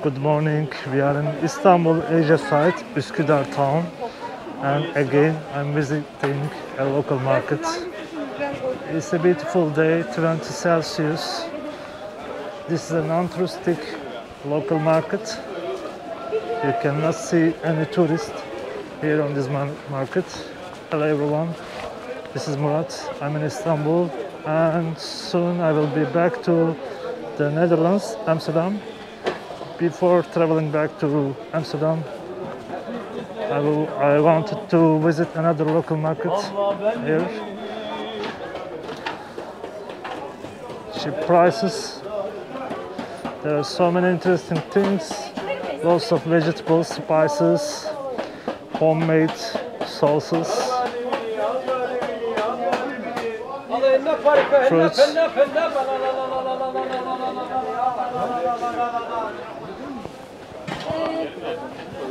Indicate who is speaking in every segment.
Speaker 1: Good morning. We are in Istanbul Asia site, Üsküdar town. And again, I'm visiting a local market. It's a beautiful day, 20 Celsius. This is a non-touristic local market. You cannot see any tourist here on this market. Hello everyone. This is Murat. I'm in Istanbul and soon I will be back to the Netherlands, Amsterdam. Before traveling back to Amsterdam, I, will, I wanted to visit another local market here. Cheap prices. There are so many interesting things. Lots of vegetables, spices, homemade sauces. Fruits.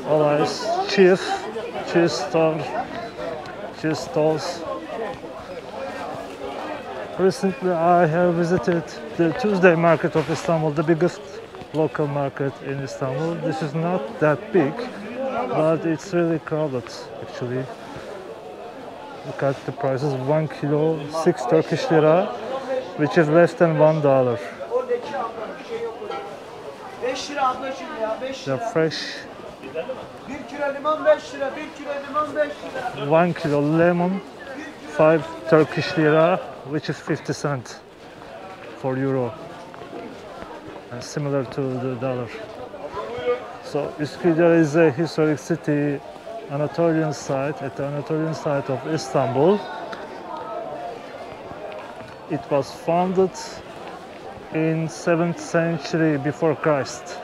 Speaker 1: Alright, cheese, cheese store, cheese stalls. Recently, I have visited the Tuesday market of Istanbul, the biggest local market in Istanbul. This is not that big, but it's really crowded actually. Look at the prices: one kilo, six Turkish lira, which is less than one dollar.
Speaker 2: 5 lira ablacığım ya 5
Speaker 1: They're
Speaker 2: lira.
Speaker 1: fresh.
Speaker 2: 1 kilo limon 5 lira. 1 kilo limon 5 lira.
Speaker 1: One kilo lemon, five Turkish lira, which is 50 cent for euro, and similar to the dollar. So Üsküdar is a historic city, Anatolian site, at the Anatolian site of Istanbul. It was founded in 7th century before Christ.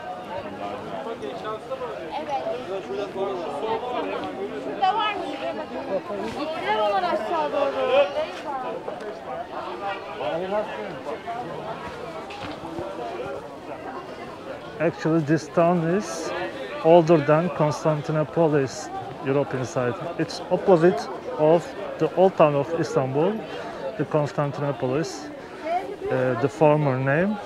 Speaker 1: Actually, this town is older than Constantinopolis, European side. It's opposite of the old town of Istanbul, the Constantinopolis, uh, the former name.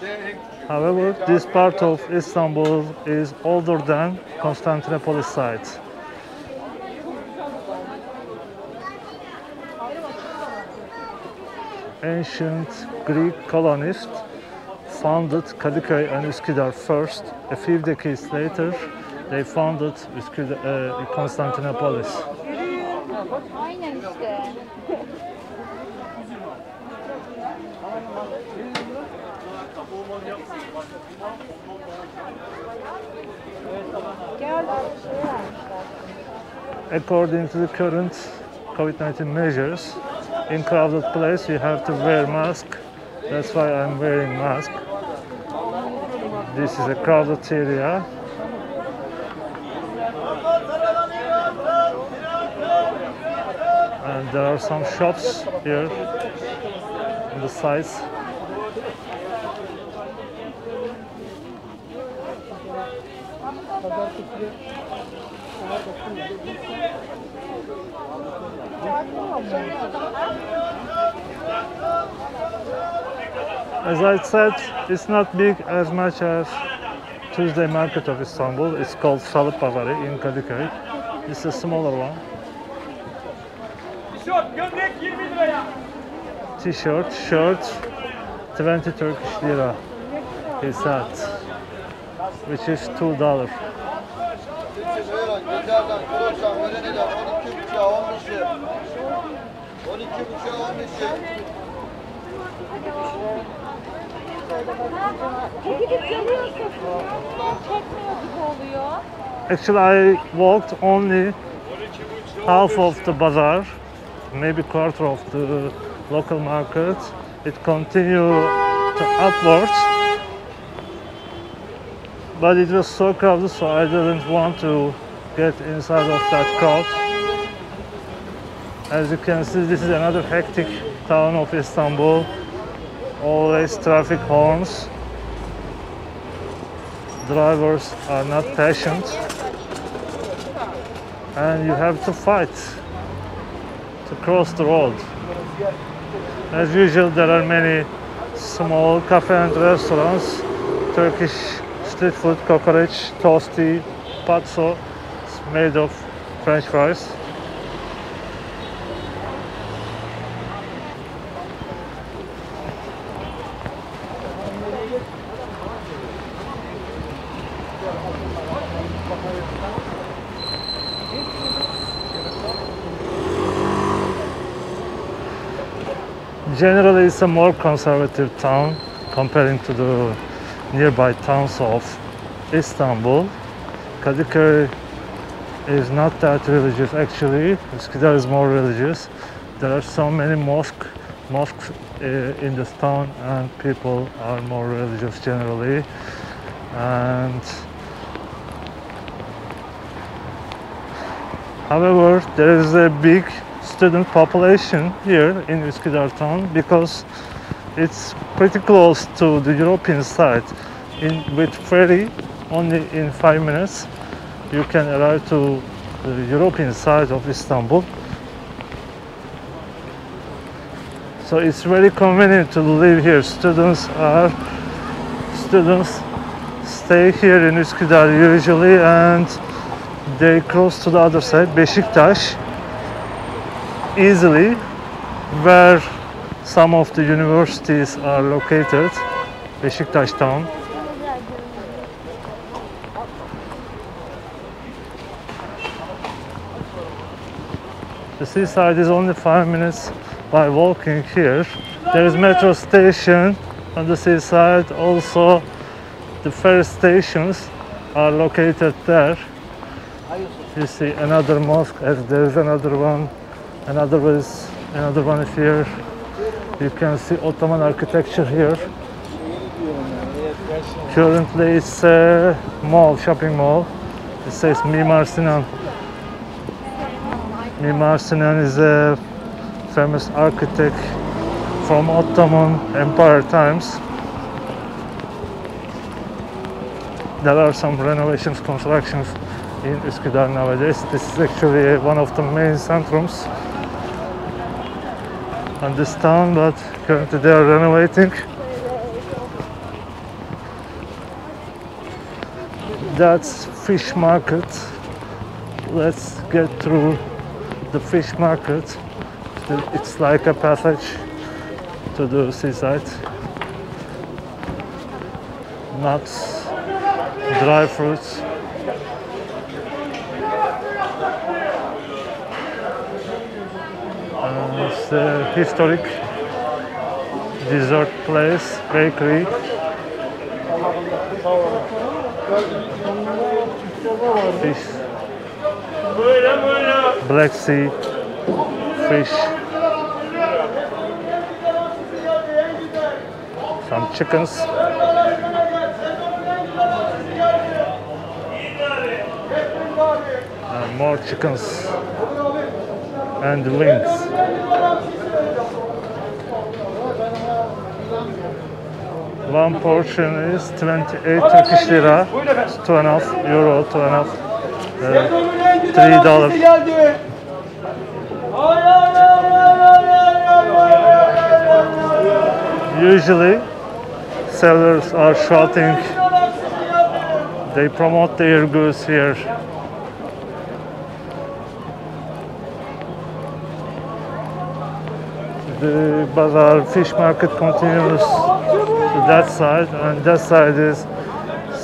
Speaker 1: However, this part of Istanbul is older than Constantinopolis side. Ancient Greek colonists founded Kadıköy and Üsküdar first. A few decades later, they founded Üsküdar, uh, Constantinopolis.
Speaker 3: Aynen işte.
Speaker 1: According to the current COVID-19 measures, in crowded place you have to wear mask. That's why I'm wearing mask. This is a crowded area. And there are some shops here on the sides. As I said, it's not big as much as Tuesday market of Istanbul. It's called Salı Pazarı in Kadıköy. It's a smaller one. T-shirt, shirt, 20 Turkish lira. He said, which is
Speaker 3: $2.
Speaker 1: Actually, I walked only half of the bazaar, maybe quarter of the local market. It continued upwards, but it was so crowded, so I didn't want to get inside of that crowd. As you can see, this is another hectic town of Istanbul. Always traffic horns. Drivers are not patient and you have to fight to cross the road. As usual, there are many small cafe and restaurants, Turkish street food, kokoreç, toasty, patso. It's made of French fries. Generally, it's a more conservative town comparing to the nearby towns of Istanbul. Kadıköy is not that religious actually. Üsküdar is more religious. There are so many mosque, mosques uh, in this town and people are more religious generally. And however, there is a big student population here in Üsküdar town because it's pretty close to the European side. In, with ferry, only in five minutes, you can arrive to the European side of Istanbul. So it's very convenient to live here. Students are students stay here in Üsküdar usually and they cross to the other side, Beşiktaş, easily where some of the universities are located. Beşiktaş town. The seaside is only five minutes by walking here. There is metro station on the seaside. Also, the ferry stations are located there. You see another mosque, there is another one. Another is another one is here. You can see Ottoman architecture here. Currently, it's a mall, shopping mall. It says Mimar Sinan. Mimar Sinan is a famous architect from Ottoman Empire times. There are some renovations, constructions in Üsküdar nowadays. This is actually one of the main centrums on this town, but currently they are renovating. That's fish market. Let's get through the fish market. It's like a passage to the seaside. Nuts, dry fruits. It's a uh, historic dessert place, bakery. Fish. Black Sea fish. Some chickens. And more chickens and wings. One portion is 28 Turkish lira, It's two and a half euro, uh, three dollars. Usually, sellers are shouting. They promote their goods here. The bazaar fish market continues to that side, and that side is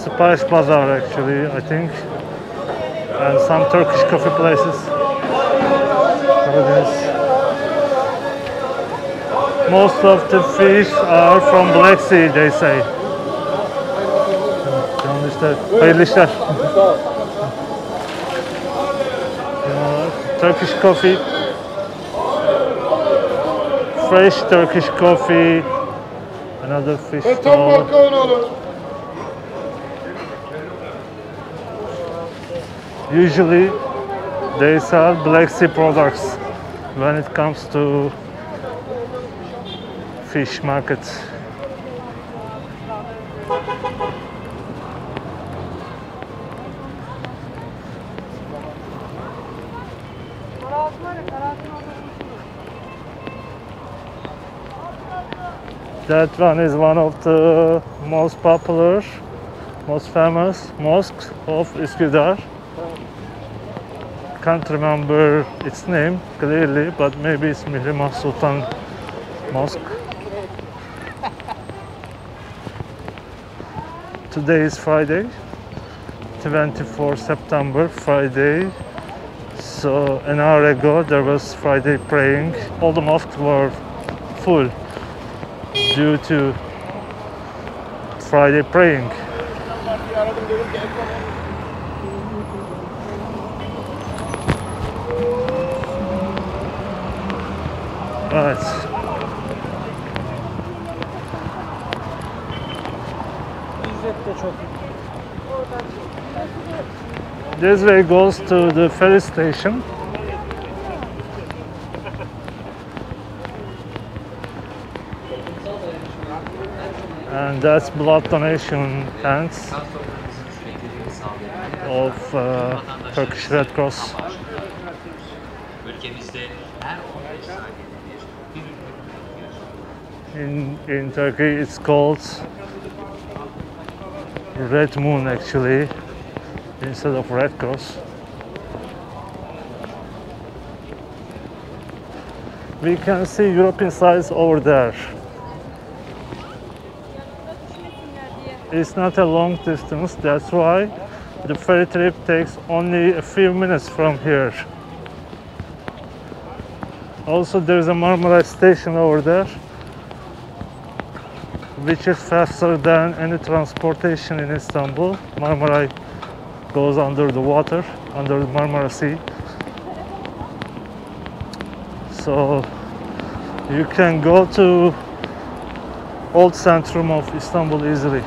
Speaker 1: Spice Bazaar actually, I think, and some Turkish coffee places. Most of the fish are from Black Sea, they say. Turkish coffee, fresh Turkish coffee, another fish stall. Usually, they sell Black Sea products when it comes to fish market. That one is one of the most popular most famous mosques of Üsküdar. Can't remember its name clearly, but maybe it's Mihrimah Sultan Mosque. Today is Friday, 24 September, Friday. So an hour ago there was Friday praying. All the mosques were full due to Friday praying.
Speaker 2: Çok
Speaker 1: This way goes to the ferry station. And that's blood donation hands of uh, Turkish Red Cross.
Speaker 4: Ülkemizde her 15 saniyede bir
Speaker 1: In, in Turkey it's called Red Moon actually instead of Red Cross. We can see European size over there. It's not a long distance, that's why the ferry trip takes only a few minutes from here. Also, there's a Marmaray station over there, which is faster than any transportation in Istanbul. Marmaray goes under the water, under the Marmara Sea. So you can go to old centrum of Istanbul easily.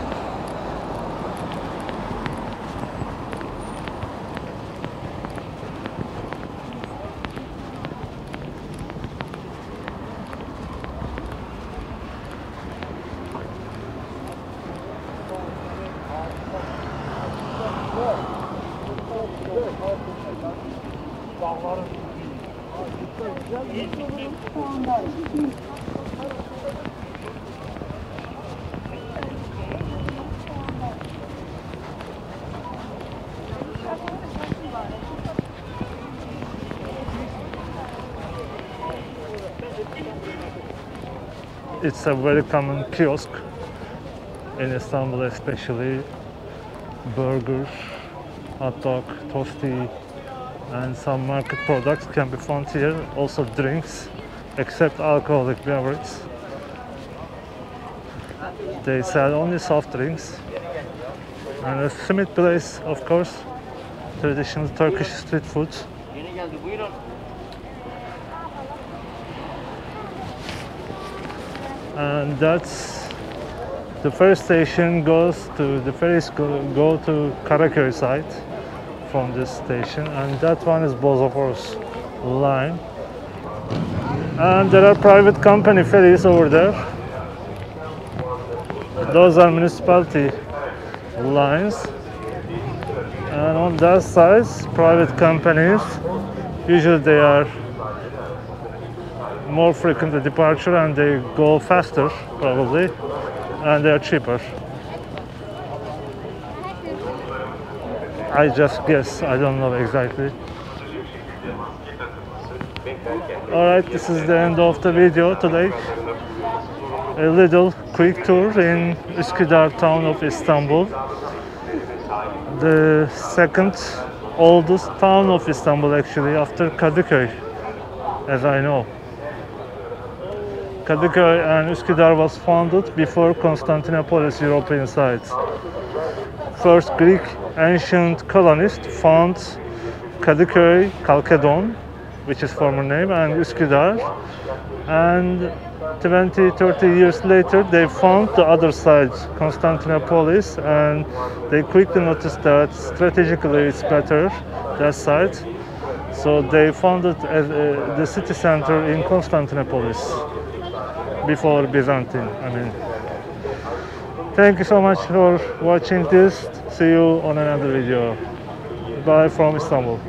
Speaker 1: It's a very common kiosk in Istanbul, especially burgers, hot dog, toasty, and some market products can be found here. Also drinks, except alcoholic beverages. They sell only soft drinks. And a simit place, of course, traditional Turkish street food. And that's the first station goes to the ferries go, go to Karaköy side from this station, and that one is Bosphorus line. And there are private company ferries over there. Those are municipality lines. And on that side, private companies. Usually they are more frequent departure and they go faster probably and they are cheaper. I just guess, I don't know exactly. Alright, this is the end of the video today. A little quick tour in Üsküdar town of Istanbul. The second oldest town of Istanbul actually after Kadıköy, as I know. Kadıköy and Üsküdar was founded before Constantinopolis European sites. First Greek ancient colonist found Kadıköy, Kalkedon, which is former name, and Üsküdar. And 20, 30 years later, they found the other side, Constantinopolis, and they quickly noticed that strategically it's better, that side. So they founded uh, uh, the city center in Constantinopolis before Byzantine. I mean, thank you so much for watching this. See you on another video. Bye from Istanbul.